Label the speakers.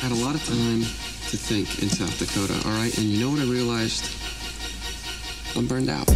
Speaker 1: Had a lot of time to think in South Dakota, all right? And you know what I realized? I'm burned out.